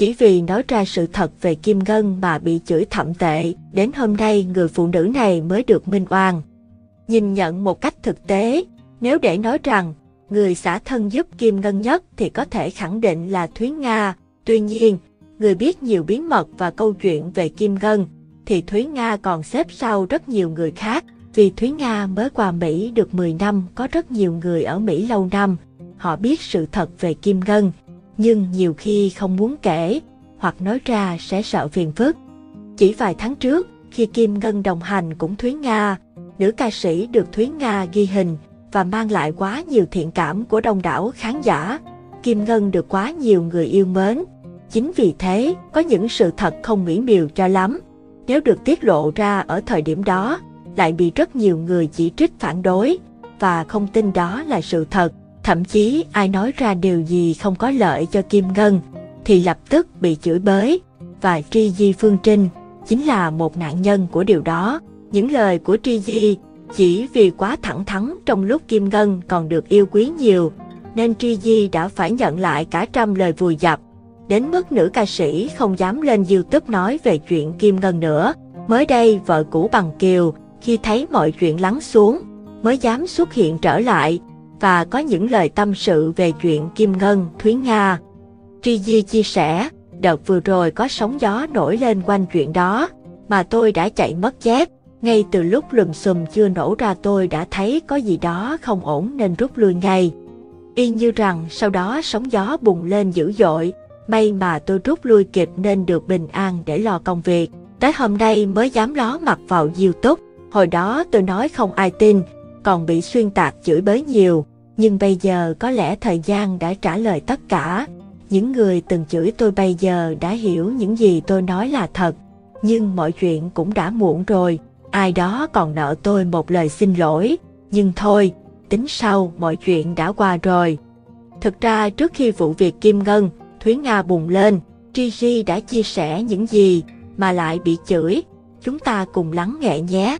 Chỉ vì nói ra sự thật về Kim Ngân mà bị chửi thậm tệ, đến hôm nay người phụ nữ này mới được minh oan. Nhìn nhận một cách thực tế, nếu để nói rằng người xã thân giúp Kim Ngân nhất thì có thể khẳng định là Thúy Nga. Tuy nhiên, người biết nhiều bí mật và câu chuyện về Kim Ngân, thì Thúy Nga còn xếp sau rất nhiều người khác. Vì Thúy Nga mới qua Mỹ được 10 năm, có rất nhiều người ở Mỹ lâu năm. Họ biết sự thật về Kim Ngân, nhưng nhiều khi không muốn kể, hoặc nói ra sẽ sợ phiền phức. Chỉ vài tháng trước, khi Kim Ngân đồng hành cũng Thúy Nga, nữ ca sĩ được Thúy Nga ghi hình và mang lại quá nhiều thiện cảm của đông đảo khán giả. Kim Ngân được quá nhiều người yêu mến. Chính vì thế, có những sự thật không mỹ miều cho lắm. Nếu được tiết lộ ra ở thời điểm đó, lại bị rất nhiều người chỉ trích phản đối và không tin đó là sự thật. Thậm chí ai nói ra điều gì không có lợi cho Kim Ngân thì lập tức bị chửi bới và Tri Di Phương Trinh chính là một nạn nhân của điều đó. Những lời của Tri Di chỉ vì quá thẳng thắn trong lúc Kim Ngân còn được yêu quý nhiều nên Tri Di đã phải nhận lại cả trăm lời vùi dập đến mức nữ ca sĩ không dám lên YouTube nói về chuyện Kim Ngân nữa. Mới đây, vợ cũ bằng Kiều, khi thấy mọi chuyện lắng xuống, mới dám xuất hiện trở lại và có những lời tâm sự về chuyện Kim Ngân, Thúy Nga. Tri Di chia sẻ, đợt vừa rồi có sóng gió nổi lên quanh chuyện đó, mà tôi đã chạy mất dép. Ngay từ lúc lùm xùm chưa nổ ra tôi đã thấy có gì đó không ổn nên rút lui ngay. Y như rằng sau đó sóng gió bùng lên dữ dội, may mà tôi rút lui kịp nên được bình an để lo công việc. Tới hôm nay mới dám ló mặt vào YouTube. Hồi đó tôi nói không ai tin, còn bị xuyên tạc chửi bới nhiều. Nhưng bây giờ có lẽ thời gian đã trả lời tất cả. Những người từng chửi tôi bây giờ đã hiểu những gì tôi nói là thật. Nhưng mọi chuyện cũng đã muộn rồi. Ai đó còn nợ tôi một lời xin lỗi. Nhưng thôi, tính sau mọi chuyện đã qua rồi. Thực ra trước khi vụ việc Kim Ngân, Thúy Nga bùng lên, Gigi đã chia sẻ những gì mà lại bị chửi. Chúng ta cùng lắng nghe nhé.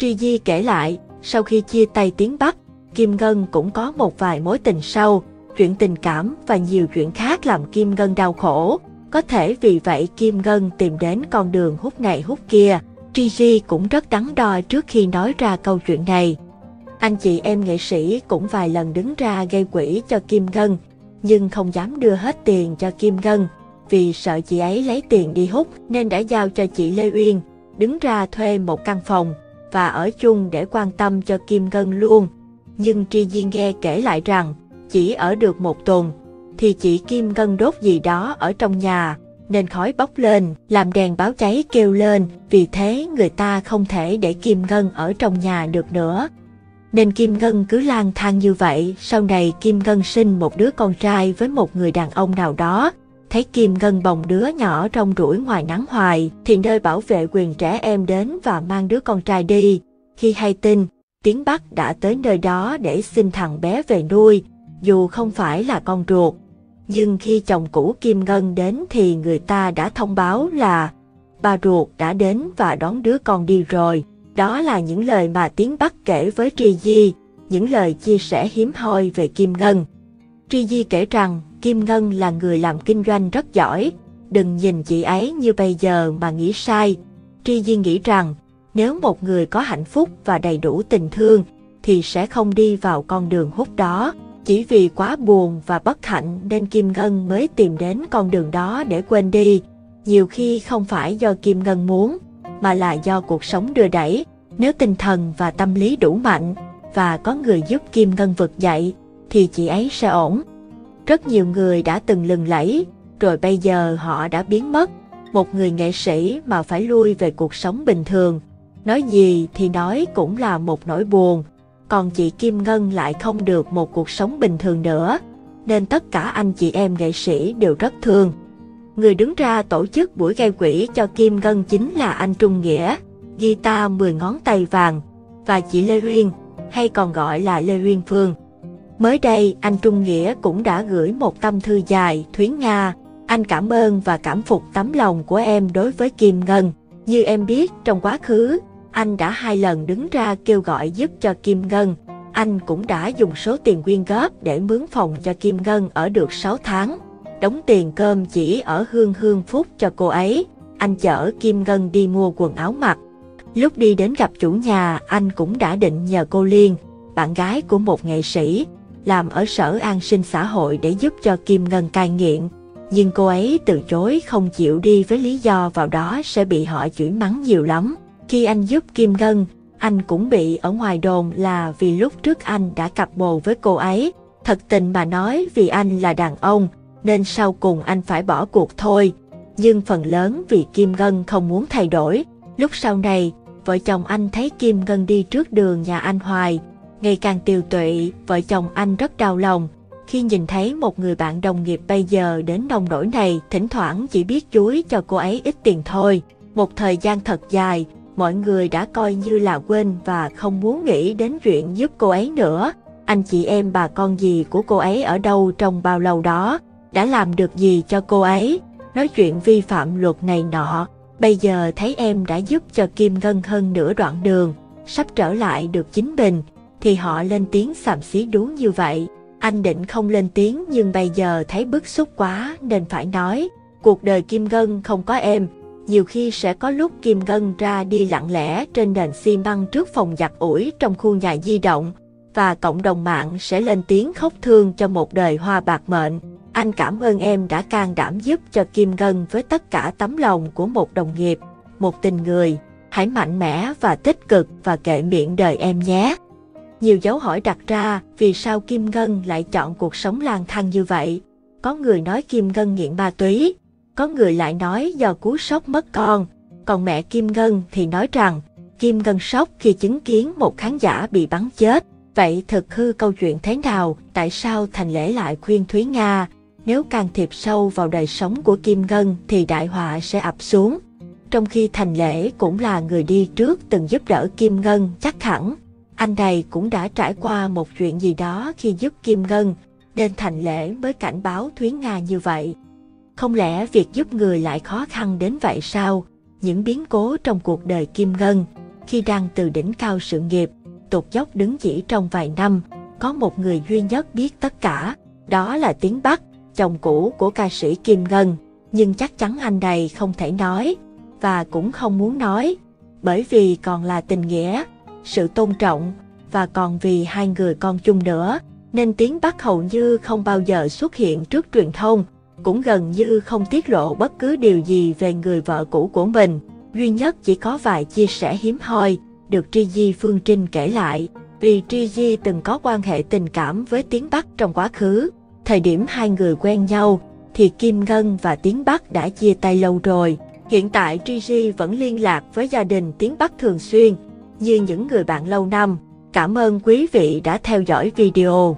Gigi kể lại, sau khi chia tay tiếng Bắc, Kim Ngân cũng có một vài mối tình sâu, chuyện tình cảm và nhiều chuyện khác làm Kim Ngân đau khổ. Có thể vì vậy Kim Ngân tìm đến con đường hút này hút kia. Gigi cũng rất đắn đo trước khi nói ra câu chuyện này. Anh chị em nghệ sĩ cũng vài lần đứng ra gây quỹ cho Kim Ngân, nhưng không dám đưa hết tiền cho Kim Ngân vì sợ chị ấy lấy tiền đi hút nên đã giao cho chị Lê Uyên đứng ra thuê một căn phòng và ở chung để quan tâm cho Kim Ngân luôn. Nhưng Tri Diên nghe kể lại rằng chỉ ở được một tuần thì chị Kim Ngân đốt gì đó ở trong nhà nên khói bốc lên, làm đèn báo cháy kêu lên, vì thế người ta không thể để Kim Ngân ở trong nhà được nữa. Nên Kim Ngân cứ lang thang như vậy, sau này Kim Ngân sinh một đứa con trai với một người đàn ông nào đó, thấy Kim Ngân bồng đứa nhỏ trong rủi ngoài nắng hoài, thì nơi bảo vệ quyền trẻ em đến và mang đứa con trai đi. Khi hay tin, Tiến Bắc đã tới nơi đó để xin thằng bé về nuôi, dù không phải là con ruột. Nhưng khi chồng cũ Kim Ngân đến thì người ta đã thông báo là bà ruột đã đến và đón đứa con đi rồi. Đó là những lời mà Tiến Bắc kể với Tri Di, những lời chia sẻ hiếm hoi về Kim Ngân. Tri Di kể rằng Kim Ngân là người làm kinh doanh rất giỏi, đừng nhìn chị ấy như bây giờ mà nghĩ sai. Tri Di nghĩ rằng nếu một người có hạnh phúc và đầy đủ tình thương thì sẽ không đi vào con đường hút đó. Chỉ vì quá buồn và bất hạnh nên Kim Ngân mới tìm đến con đường đó để quên đi. Nhiều khi không phải do Kim Ngân muốn, mà là do cuộc sống đưa đẩy. Nếu tinh thần và tâm lý đủ mạnh và có người giúp Kim Ngân vực dậy, thì chị ấy sẽ ổn. Rất nhiều người đã từng lừng lẫy, rồi bây giờ họ đã biến mất. Một người nghệ sĩ mà phải lui về cuộc sống bình thường. Nói gì thì nói cũng là một nỗi buồn, còn chị Kim Ngân lại không được một cuộc sống bình thường nữa, nên tất cả anh chị em nghệ sĩ đều rất thương. Người đứng ra tổ chức buổi gây quỹ cho Kim Ngân chính là anh Trung Nghĩa, guitar 10 ngón tay vàng, và chị Lê Huyên, hay còn gọi là Lê Huyên Phương. Mới đây, anh Trung Nghĩa cũng đã gửi một tâm thư dài, Thúy Nga. Anh cảm ơn và cảm phục tấm lòng của em đối với Kim Ngân. Như em biết, trong quá khứ, anh đã hai lần đứng ra kêu gọi giúp cho Kim Ngân. Anh cũng đã dùng số tiền quyên góp để mướn phòng cho Kim Ngân ở được 6 tháng. đóng tiền cơm chỉ ở Hương Hương Phúc cho cô ấy. Anh chở Kim Ngân đi mua quần áo mặc. Lúc đi đến gặp chủ nhà, anh cũng đã định nhờ cô Liên, bạn gái của một nghệ sĩ, làm ở sở an sinh xã hội để giúp cho Kim Ngân cai nghiện. Nhưng cô ấy từ chối không chịu đi với lý do vào đó sẽ bị họ chửi mắng nhiều lắm. Khi anh giúp Kim Ngân, anh cũng bị ở ngoài đồn là vì lúc trước anh đã cặp bồ với cô ấy. Thật tình mà nói vì anh là đàn ông, nên sau cùng anh phải bỏ cuộc thôi. Nhưng phần lớn vì Kim Ngân không muốn thay đổi. Lúc sau này, vợ chồng anh thấy Kim Ngân đi trước đường nhà anh hoài. Ngày càng tiều tụy, vợ chồng anh rất đau lòng. Khi nhìn thấy một người bạn đồng nghiệp bây giờ đến nông nỗi này, thỉnh thoảng chỉ biết chuối cho cô ấy ít tiền thôi. Một thời gian thật dài, mọi người đã coi như là quên và không muốn nghĩ đến chuyện giúp cô ấy nữa. Anh chị em bà con gì của cô ấy ở đâu trong bao lâu đó, đã làm được gì cho cô ấy, nói chuyện vi phạm luật này nọ. Bây giờ thấy em đã giúp cho Kim Ngân hơn nửa đoạn đường, sắp trở lại được chính mình, thì họ lên tiếng xàm xí đúng như vậy. Anh định không lên tiếng nhưng bây giờ thấy bức xúc quá nên phải nói, cuộc đời Kim Ngân không có em, nhiều khi sẽ có lúc Kim Ngân ra đi lặng lẽ trên nền xi măng trước phòng giặt ủi trong khu nhà di động, và cộng đồng mạng sẽ lên tiếng khóc thương cho một đời hoa bạc mệnh. Anh cảm ơn em đã can đảm giúp cho Kim Ngân với tất cả tấm lòng của một đồng nghiệp, một tình người. Hãy mạnh mẽ và tích cực và kệ miệng đời em nhé. Nhiều dấu hỏi đặt ra vì sao Kim Ngân lại chọn cuộc sống lang thang như vậy. Có người nói Kim Ngân nghiện ma túy, có người lại nói do cú sốc mất con, còn mẹ Kim Ngân thì nói rằng Kim Ngân sốc khi chứng kiến một khán giả bị bắn chết. Vậy thực hư câu chuyện thế nào, tại sao Thành Lễ lại khuyên Thúy Nga, nếu can thiệp sâu vào đời sống của Kim Ngân thì đại họa sẽ ập xuống. Trong khi Thành Lễ cũng là người đi trước từng giúp đỡ Kim Ngân chắc hẳn, anh này cũng đã trải qua một chuyện gì đó khi giúp Kim Ngân, nên Thành Lễ mới cảnh báo Thúy Nga như vậy. Không lẽ việc giúp người lại khó khăn đến vậy sao? Những biến cố trong cuộc đời Kim Ngân, khi đang từ đỉnh cao sự nghiệp, tụt dốc đứng chỉ trong vài năm, có một người duy nhất biết tất cả, đó là Tiến Bắc, chồng cũ của ca sĩ Kim Ngân. Nhưng chắc chắn anh này không thể nói, và cũng không muốn nói, bởi vì còn là tình nghĩa, sự tôn trọng, và còn vì hai người con chung nữa, nên Tiến Bắc hầu như không bao giờ xuất hiện trước truyền thông, cũng gần như không tiết lộ bất cứ điều gì về người vợ cũ của mình. Duy nhất chỉ có vài chia sẻ hiếm hoi, được Tri Di Phương Trinh kể lại, vì Tri Di từng có quan hệ tình cảm với Tiến Bắc trong quá khứ. Thời điểm hai người quen nhau, thì Kim Ngân và Tiến Bắc đã chia tay lâu rồi. Hiện tại Tri Di vẫn liên lạc với gia đình Tiến Bắc thường xuyên, như những người bạn lâu năm. Cảm ơn quý vị đã theo dõi video.